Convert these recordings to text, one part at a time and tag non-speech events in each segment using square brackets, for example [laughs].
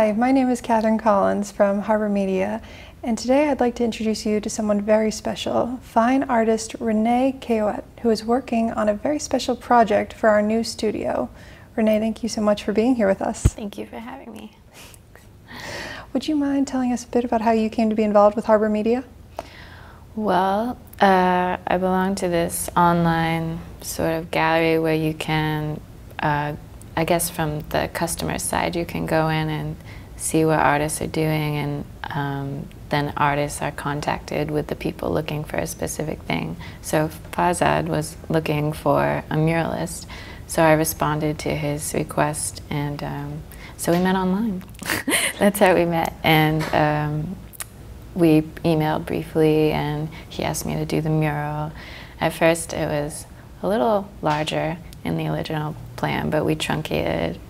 Hi, my name is Katherine Collins from Harbor Media, and today I'd like to introduce you to someone very special, fine artist Renee Caouette, who is working on a very special project for our new studio. Renee, thank you so much for being here with us. Thank you for having me. [laughs] Would you mind telling us a bit about how you came to be involved with Harbor Media? Well, uh, I belong to this online sort of gallery where you can uh, I guess from the customer side, you can go in and see what artists are doing, and um, then artists are contacted with the people looking for a specific thing. So Fazad was looking for a muralist, so I responded to his request, and um, so we met online. [laughs] That's how we met, and um, we emailed briefly, and he asked me to do the mural. At first, it was a little larger in the original plan, but we truncated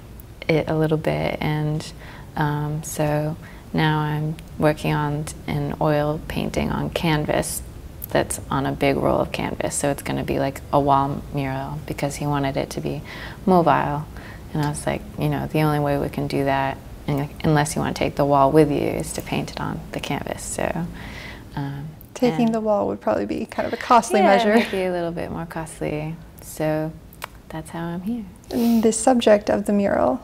it a little bit, and um, so now I'm working on an oil painting on canvas that's on a big roll of canvas. So it's going to be like a wall mural because he wanted it to be mobile. And I was like, you know, the only way we can do that, unless you want to take the wall with you, is to paint it on the canvas. So um, taking the wall would probably be kind of a costly yeah, measure. Yeah, be a little bit more costly. So that's how I'm here. And the subject of the mural?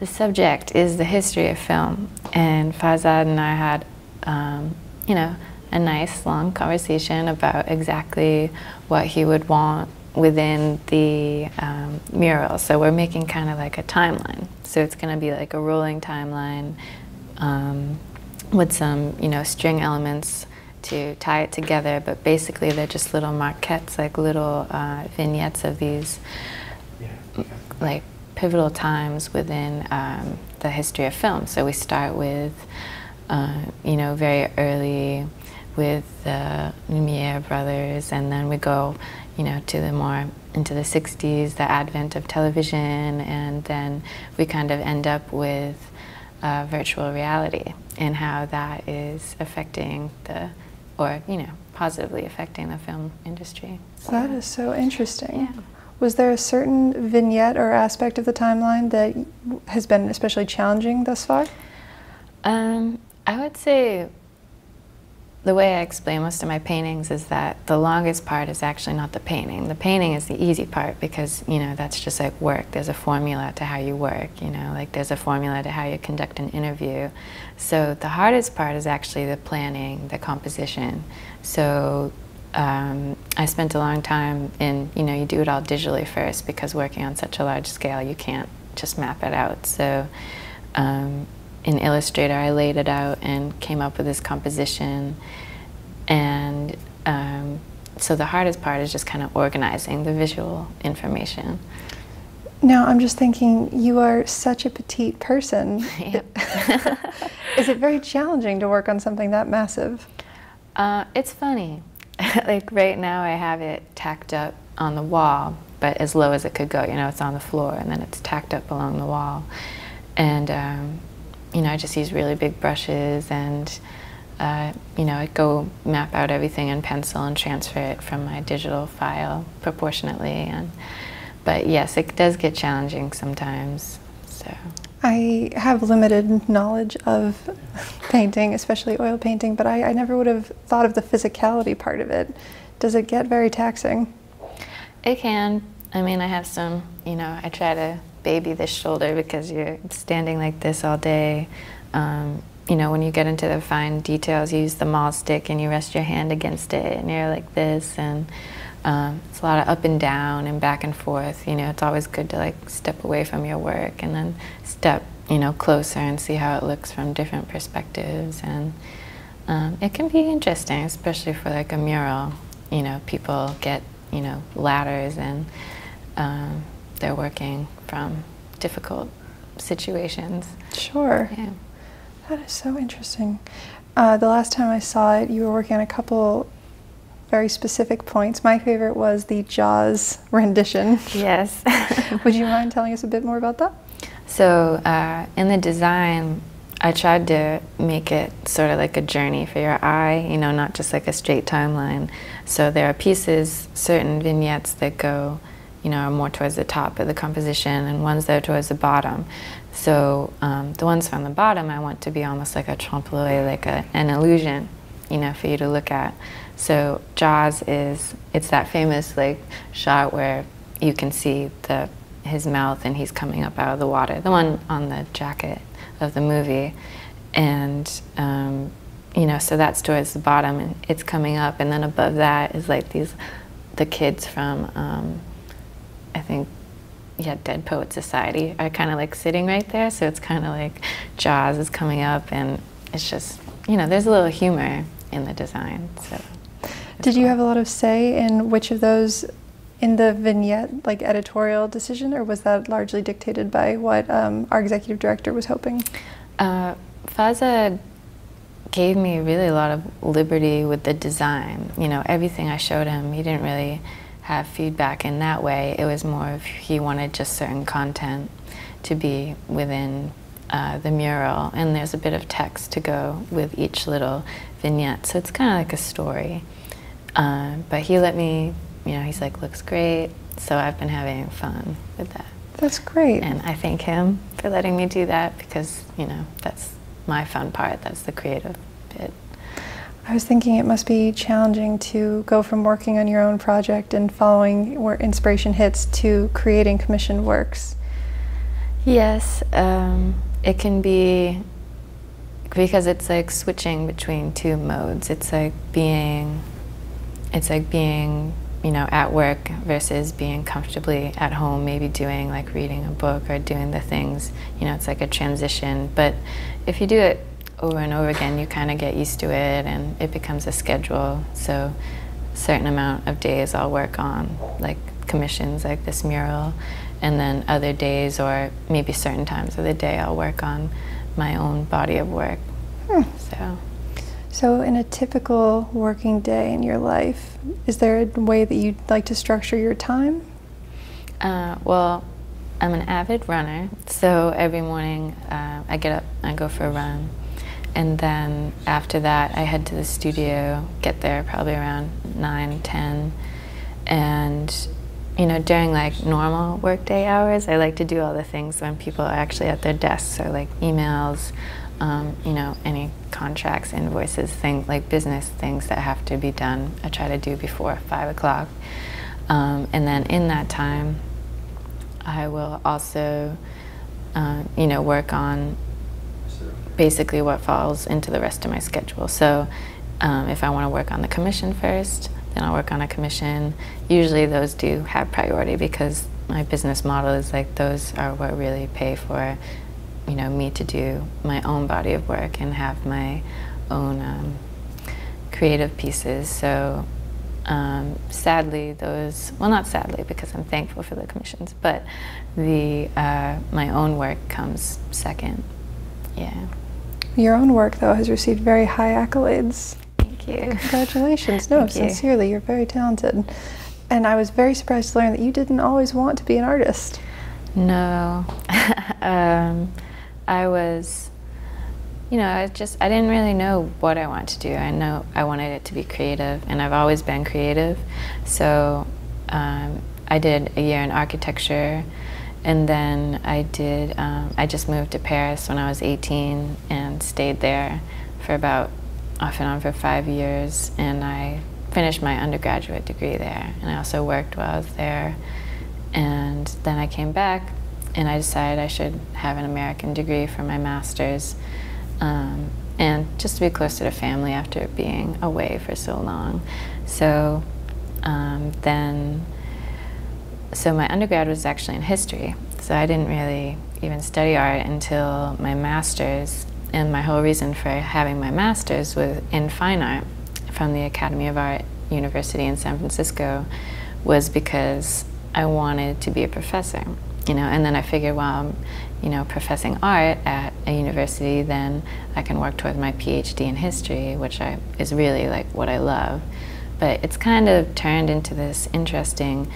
The subject is the history of film, and Fazad and I had, um, you know, a nice long conversation about exactly what he would want within the um, mural. So we're making kind of like a timeline. So it's going to be like a rolling timeline um, with some, you know, string elements to tie it together, but basically they're just little marquettes, like little uh, vignettes of these like pivotal times within um, the history of film. So we start with, uh, you know, very early with the Lumiere brothers, and then we go, you know, to the more into the 60s, the advent of television, and then we kind of end up with uh, virtual reality and how that is affecting the or you know positively affecting the film industry. So that is so interesting. Yeah. Was there a certain vignette or aspect of the timeline that has been especially challenging thus far? Um, I would say the way I explain most of my paintings is that the longest part is actually not the painting. The painting is the easy part because, you know, that's just like work. There's a formula to how you work, you know, like there's a formula to how you conduct an interview. So the hardest part is actually the planning, the composition. So um, I spent a long time in, you know, you do it all digitally first because working on such a large scale, you can't just map it out. So um, in Illustrator, I laid it out and came up with this composition. And um, so the hardest part is just kind of organizing the visual information. Now, I'm just thinking, you are such a petite person. [laughs] [laughs] is it very challenging to work on something that massive? Uh, it's funny. [laughs] like right now, I have it tacked up on the wall, but as low as it could go. You know, it's on the floor, and then it's tacked up along the wall. And um, you know, I just use really big brushes and, uh, you know, I go map out everything in pencil and transfer it from my digital file proportionately. And, but yes, it does get challenging sometimes. So. I have limited knowledge of painting, especially oil painting, but I, I never would have thought of the physicality part of it. Does it get very taxing? It can. I mean, I have some, you know, I try to baby this shoulder because you're standing like this all day. Um, you know, when you get into the fine details, you use the maul stick and you rest your hand against it and you're like this and um, it's a lot of up and down and back and forth. You know, it's always good to like step away from your work and then step, you know, closer and see how it looks from different perspectives. And um, it can be interesting, especially for like a mural. You know, people get, you know, ladders and um, they're working from difficult situations. Sure. Yeah. That is so interesting. Uh, the last time I saw it, you were working on a couple very specific points. My favorite was the Jaws rendition. Yes. [laughs] Would you mind telling us a bit more about that? So, uh, in the design, I tried to make it sort of like a journey for your eye, you know, not just like a straight timeline. So, there are pieces, certain vignettes that go you know, are more towards the top of the composition and ones that are towards the bottom. So um, the ones from the bottom, I want to be almost like a trompe l'oeil, like a, an illusion, you know, for you to look at. So Jaws is, it's that famous like shot where you can see the, his mouth and he's coming up out of the water, the one on the jacket of the movie. And, um, you know, so that's towards the bottom and it's coming up. And then above that is like these, the kids from, um, I think, yeah, Dead Poet Society are kind of like sitting right there. So it's kind of like Jaws is coming up and it's just, you know, there's a little humor in the design. So. Did you have a lot of say in which of those in the vignette, like editorial decision, or was that largely dictated by what um, our executive director was hoping? Uh, Faza gave me really a lot of liberty with the design. You know, everything I showed him, he didn't really have feedback in that way. It was more of he wanted just certain content to be within uh, the mural, and there's a bit of text to go with each little vignette. So it's kind of like a story. Uh, but he let me, you know, he's like, looks great. So I've been having fun with that. That's great. And I thank him for letting me do that because, you know, that's my fun part. That's the creative bit. I was thinking it must be challenging to go from working on your own project and following where inspiration hits to creating commissioned works. Yes, um, it can be because it's like switching between two modes. It's like being it's like being you know at work versus being comfortably at home maybe doing like reading a book or doing the things you know it's like a transition. But if you do it over and over again you kind of get used to it and it becomes a schedule. So a certain amount of days I'll work on like commissions like this mural and then other days or maybe certain times of the day I'll work on my own body of work hmm. so so, in a typical working day in your life, is there a way that you'd like to structure your time? Uh, well, I'm an avid runner, so every morning uh, I get up and go for a run. And then after that, I head to the studio, get there probably around 9, 10. And, you know, during like normal workday hours, I like to do all the things when people are actually at their desks, so like emails, um, you know, any contracts, invoices, things like business things that have to be done. I try to do before five o'clock, um, and then in that time, I will also, uh, you know, work on basically what falls into the rest of my schedule. So, um, if I want to work on the commission first, then I'll work on a commission. Usually, those do have priority because my business model is like those are what really pay for you know, me to do my own body of work and have my own um, creative pieces. So um, sadly, those, well, not sadly, because I'm thankful for the commissions, but the, uh, my own work comes second. Yeah. Your own work, though, has received very high accolades. You. Congratulations. No, Thank sincerely, you. you're very talented. And I was very surprised to learn that you didn't always want to be an artist. No. [laughs] um, I was, you know, I just, I didn't really know what I wanted to do. I know I wanted it to be creative, and I've always been creative. So um, I did a year in architecture, and then I did, um, I just moved to Paris when I was 18 and stayed there for about, off and on for five years, and I finished my undergraduate degree there. And I also worked while I was there. And then I came back and I decided I should have an American degree for my master's. Um, and just to be close to family after being away for so long. So um, then, so my undergrad was actually in history. So I didn't really even study art until my master's. And my whole reason for having my master's was in fine art from the Academy of Art University in San Francisco was because I wanted to be a professor you know, and then I figured, well, I'm, you know, professing art at a university, then I can work towards my PhD in history, which I, is really like what I love. But it's kind of turned into this interesting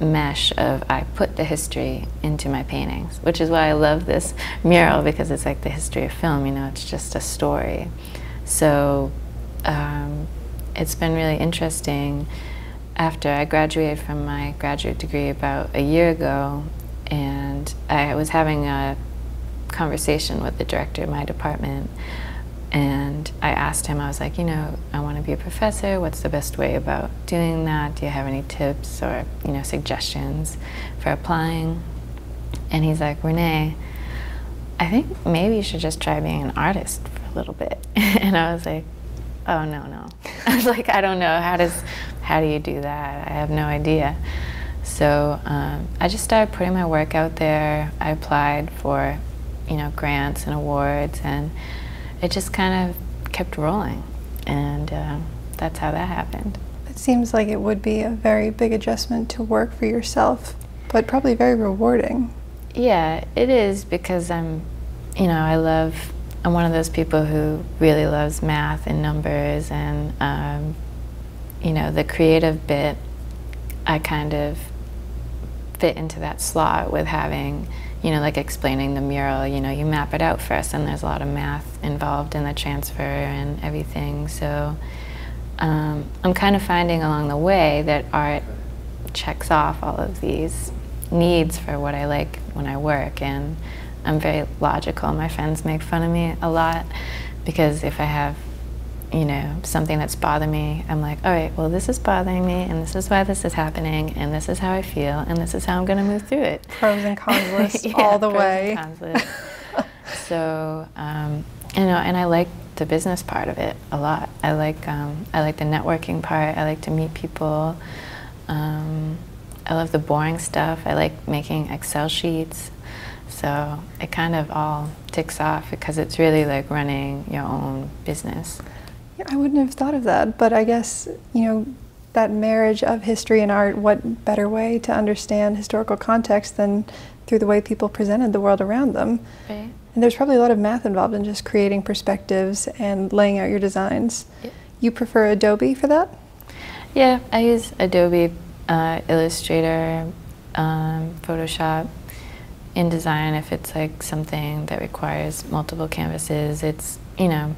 mesh of I put the history into my paintings, which is why I love this mural because it's like the history of film, you know, it's just a story. So um, it's been really interesting after I graduated from my graduate degree about a year ago, and I was having a conversation with the director of my department. And I asked him, I was like, you know, I want to be a professor. What's the best way about doing that? Do you have any tips or, you know, suggestions for applying? And he's like, Renee, I think maybe you should just try being an artist for a little bit. [laughs] and I was like, oh, no, no. [laughs] I was like, I don't know. How does, how do you do that? I have no idea. So um, I just started putting my work out there. I applied for, you know, grants and awards, and it just kind of kept rolling. And uh, that's how that happened. It seems like it would be a very big adjustment to work for yourself, but probably very rewarding. Yeah, it is because I'm, you know, I love, I'm one of those people who really loves math and numbers and, um, you know, the creative bit, I kind of fit into that slot with having, you know, like explaining the mural, you know, you map it out first and there's a lot of math involved in the transfer and everything. So um, I'm kind of finding along the way that art checks off all of these needs for what I like when I work and I'm very logical. My friends make fun of me a lot because if I have you know, something that's bothering me, I'm like, all right, well, this is bothering me, and this is why this is happening, and this is how I feel, and this is how I'm going to move through it. Pros and cons [laughs] list yeah, all the way. [laughs] so, um, you know, and I like the business part of it a lot. I like, um, I like the networking part. I like to meet people. Um, I love the boring stuff. I like making Excel sheets. So it kind of all ticks off because it's really like running your own business. I wouldn't have thought of that, but I guess, you know, that marriage of history and art, what better way to understand historical context than through the way people presented the world around them? Right. And there's probably a lot of math involved in just creating perspectives and laying out your designs. Yep. You prefer Adobe for that? Yeah, I use Adobe uh, Illustrator, um, Photoshop. InDesign, if it's like something that requires multiple canvases, it's, you know,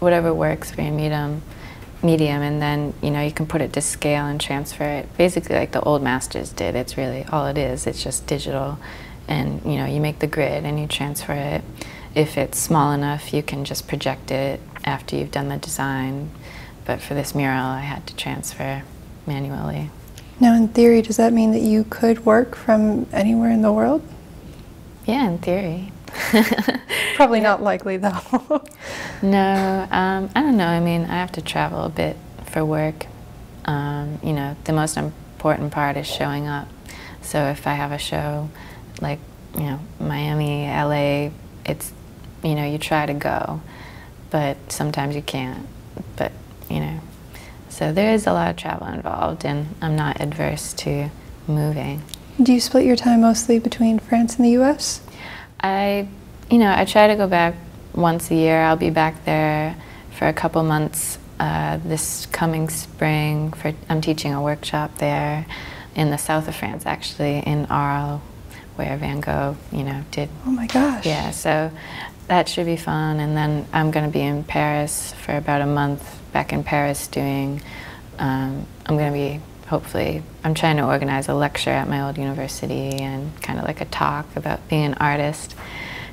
whatever works for your medium, medium, and then you know you can put it to scale and transfer it. Basically, like the old masters did. It's really all it is. It's just digital, and you know you make the grid and you transfer it. If it's small enough, you can just project it after you've done the design. But for this mural, I had to transfer manually. Now, in theory, does that mean that you could work from anywhere in the world? Yeah, in theory. [laughs] Probably not likely though. [laughs] no, um, I don't know. I mean, I have to travel a bit for work. Um, you know, the most important part is showing up. So if I have a show like, you know, Miami, LA, it's, you know, you try to go, but sometimes you can't. But, you know, so there is a lot of travel involved, and I'm not adverse to moving. Do you split your time mostly between France and the U.S.? I, you know, I try to go back once a year. I'll be back there for a couple months uh, this coming spring. For I'm teaching a workshop there in the south of France, actually in Arles, where Van Gogh, you know, did. Oh my gosh! Yeah, so that should be fun. And then I'm going to be in Paris for about a month. Back in Paris doing. Um, I'm going to be hopefully, I'm trying to organize a lecture at my old university and kind of like a talk about being an artist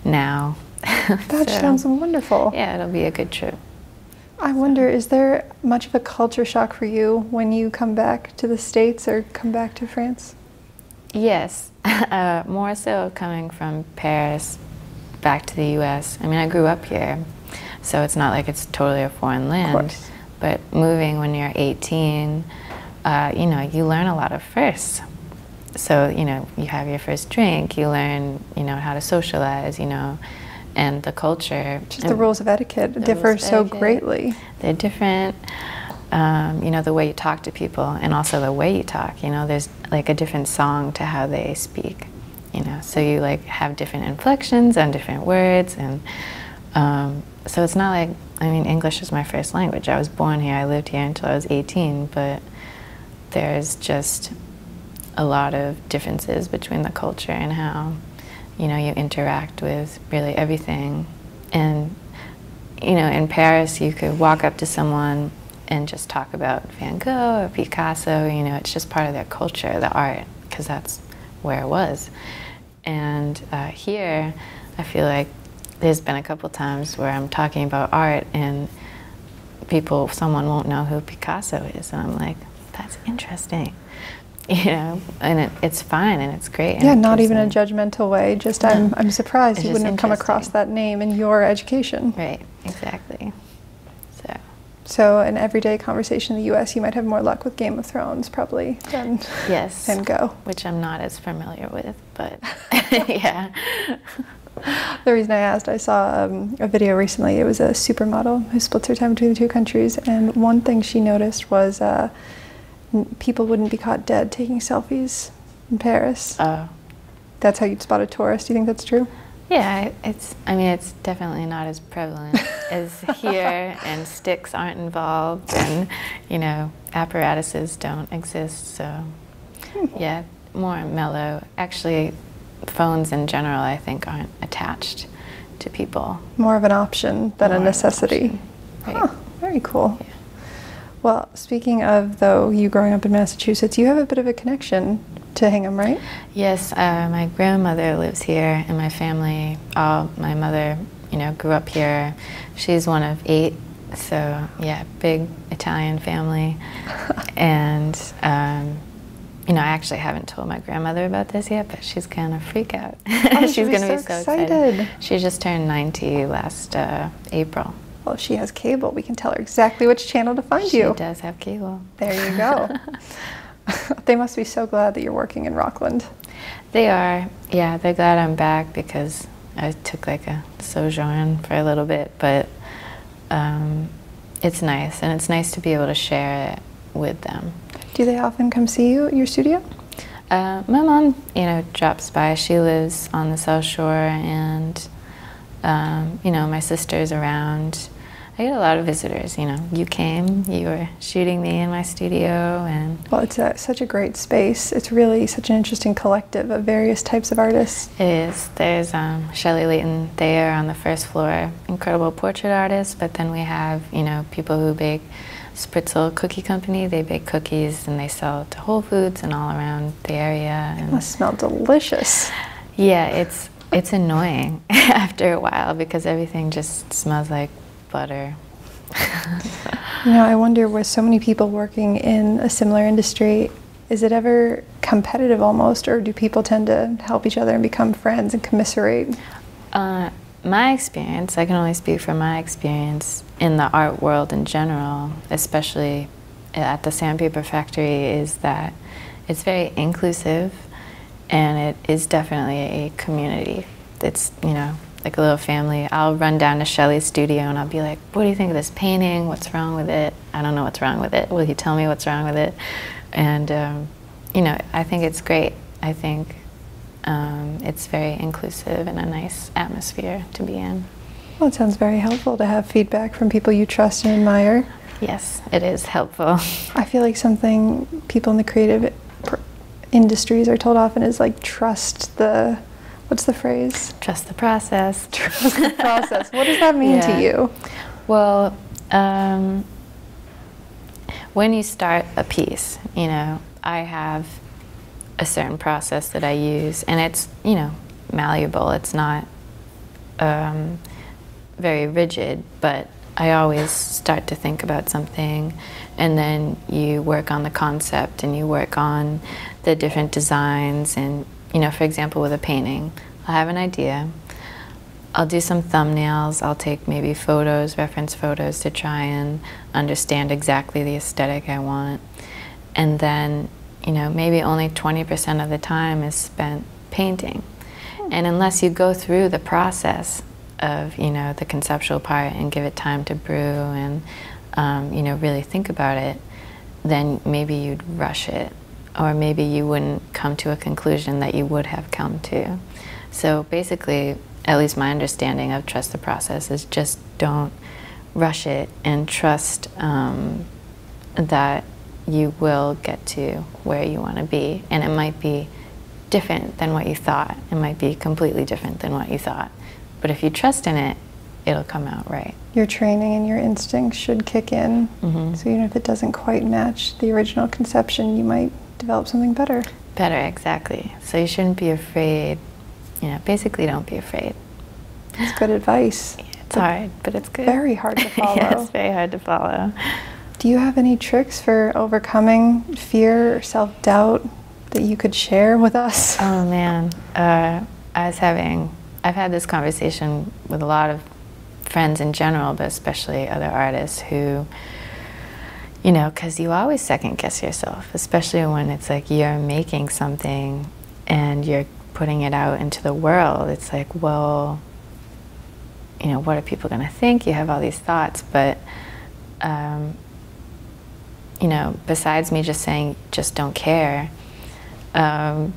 now. [laughs] That so, sounds wonderful. Yeah, it'll be a good trip. I wonder, is there much of a culture shock for you when you come back to the States or come back to France? Yes, [laughs] uh, more so coming from Paris back to the US. I mean, I grew up here, so it's not like it's totally a foreign land. But moving when you're 18, uh, you know, you learn a lot of firsts. So, you know, you have your first drink, you learn, you know, how to socialize, you know, and the culture. Just the rules of etiquette differ so etiquette. greatly. They're different. Um, you know, the way you talk to people and also the way you talk. You know, there's like a different song to how they speak. You know, so you like have different inflections on different words and um, so it's not like, I mean, English is my first language. I was born here, I lived here until I was 18, but there's just a lot of differences between the culture and how you know you interact with really everything and you know in paris you could walk up to someone and just talk about Van Gogh or Picasso. You know, it's just part of their culture, the art, because that's where it was. And uh, here, I feel like there's been a couple times where I'm talking about art and people, someone won't know who Picasso is, and I'm like, that's interesting. [laughs] You know, and it, it's fine and it's great. Yeah, not even a judgmental way. Just no. I'm, I'm surprised you wouldn't have come across that name in your education. Right, exactly. So. So, an everyday conversation in the U.S., you might have more luck with Game of Thrones probably than yes, [laughs] Van Gogh, which I'm not as familiar with, but [laughs] yeah. the reason I asked, I saw um, a video recently. It was a supermodel who splits her time between the two countries, and one thing she noticed was uh, people wouldn't be caught dead taking selfies in Paris. Oh. That's how you'd spot a tourist. Do you think that's true? Yeah, it's. I mean, it's definitely not as prevalent [laughs] as here, and sticks aren't involved, and you know, apparatuses don't exist. So, yeah, more mellow. Actually, phones in general, I think, aren't attached to people. More of an option than More a necessity. Right. Huh, very cool. Yeah. Well, speaking of, though, you growing up in Massachusetts, you have a bit of a connection to Hingham, right? Yes, uh, my grandmother lives here, and my family, all my mother, you know, grew up here. She's one of eight, so yeah, big Italian family. [laughs] and um, you know, I actually haven't told my grandmother about this yet, but she's gonna freak out. Oh, [laughs] she's gonna be so, excited. excited. She just turned 90 last uh, April. Well, if she has cable, we can tell her exactly which channel to find she you. She does have cable. There you go. [laughs] they must be so glad that you're working in Rockland. They are. Yeah, they're glad I'm back because I took like a sojourn for a little bit, but um, it's nice, and it's nice to be able to share it with them. Do they often come see you at your studio? Uh, my mom, you know, drops by. She lives on the South Shore, and um, you know, my sister's around. I get a lot of visitors. You know, you came, you were shooting me in my studio, and well, it's a, such a great space. It's really such an interesting collective of various types of artists. It is. There's um, Shelley Leighton there on the first floor, incredible portrait artist. But then we have you know people who bake Spritzel Cookie Company. They bake cookies and they sell to Whole Foods and all around the area. And it must smell delicious. Yeah, it's it's annoying [laughs] after a while because everything just smells like butter. you know, I wonder with so many people working in a similar industry, is it ever competitive almost, or do people tend to help each other and become friends and commiserate? Uh, my experience, I can only speak from my experience in the art world in general, especially at the Sandpaper Factory, is that it's very inclusive and it is definitely a community. It's, you know, like a little family. I'll run down to Shelley's studio and I'll be like, what do you think of this painting? What's wrong with it? I don't know what's wrong with it. Will you tell me what's wrong with it? And, um, you know, I think it's great. I think um, it's very inclusive and a nice atmosphere to be in. Well, it sounds very helpful to have feedback from people you trust and admire. Yes, it is helpful. [laughs] I feel like something people in the creative industries are told often is like trust the what's the phrase? Trust the process. [laughs] Trust the process. what does that mean yeah. to you? Well, um, when you start a piece, you know, I have a certain process that I use, and it's you know malleable. It's not um, very rigid, but I always start to think about something, and then you work on the concept, and you work on the different designs, and you know, for example, with a painting, I'll have an idea. I'll do some thumbnails. I'll take maybe photos, reference photos to try and understand exactly the aesthetic I want. And then you know, maybe only 20% of the time is spent painting. And unless you go through the process of, you know, the conceptual part and give it time to brew and, um, you know, really think about it, then maybe you'd rush it. Or maybe you wouldn't come to a conclusion that you would have come to. So basically, at least my understanding of trust the process is just don't rush it and trust um, that you will get to where you want to be. And it might be different than what you thought. It might be completely different than what you thought. But if you trust in it it'll come out right. Your training and your instincts should kick in. Mhm. So even if it doesn't quite match the original conception, you might develop something better. Better, exactly. So you shouldn't be afraid. You know, basically, don't be afraid. It's good advice. [laughs] It's hard, but it's good. Very hard to follow. [laughs] yeah, it's very hard to follow. Do you have any tricks for overcoming fear or self doubt that you could share with us? [laughs] Oh man, uh, I was having. I've had this conversation with a lot of friends in general, but especially other artists who, you know, because you always second guess yourself, especially when it's like you're making something and you're putting it out into the world. It's like, well, you know, what are people going to think? You have all these thoughts, but, um, you know, besides me just saying, just don't care, um,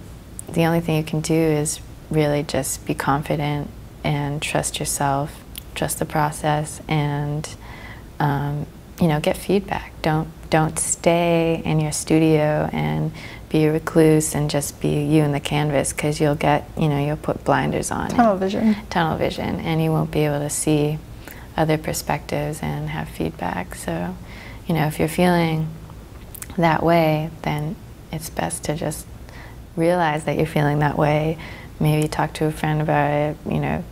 the only thing you can do is really just be confident and trust yourself, trust the process, and um, you know, get feedback. Don't don't stay in your studio and be a recluse and just be you and the canvas because you'll get you know you'll put blinders on. Tunnel vision. Tunnel vision, and you won't be able to see other perspectives and have feedback. So, you know, if you're feeling that way, then it's best to just realize that you're feeling that way. Maybe talk to a friend about it. You know,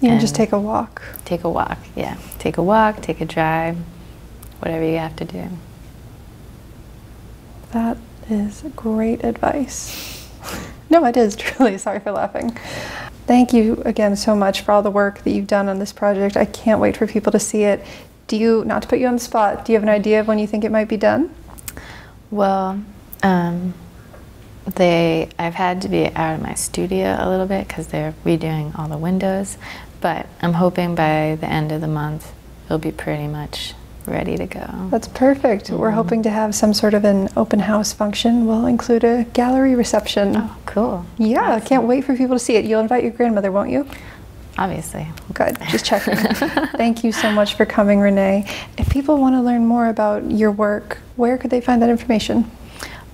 You can just take a walk. take a walk. Yeah, take a walk, take a drive, whatever you have to do. That is great advice. [laughs] no, it is [laughs] truly. Sorry for laughing. Thank you again so much for all the work that you've done on this project. I can't wait for people to see it. Do you, not to put you on the spot, do you have an idea of when you think it might be done? Well, um, they I've had to be out of my studio a little bit because they're redoing all the windows, but I'm hoping by the end of the month it'll be pretty much ready to go. That's perfect. We're Mhm. hoping to have some sort of an open house function. We'll include a gallery reception. Oh, cool. Yeah, Awesome. can't wait for people to see it. You'll invite your grandmother, won't you? Obviously. Good, just checking. [laughs] Thank you so much for coming, Renee. If people want to learn more about your work, where could they find that information?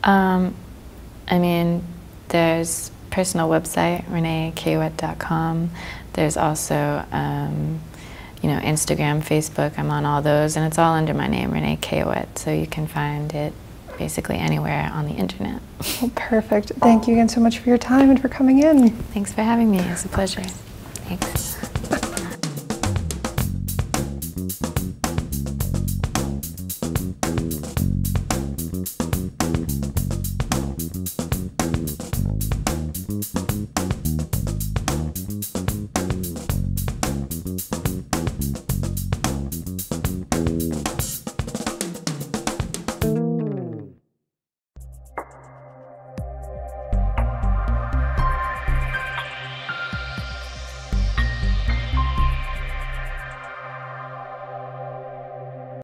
Um, I mean, there's personal website reneecaouette.com. There's also um, you know Instagram, Facebook. I'm on all those, and it's all under my name, Renee Caouette. So you can find it basically anywhere on the internet. Well, perfect. Thank you again so much for your time and for coming in. Thanks for having me. It's a pleasure. Thanks.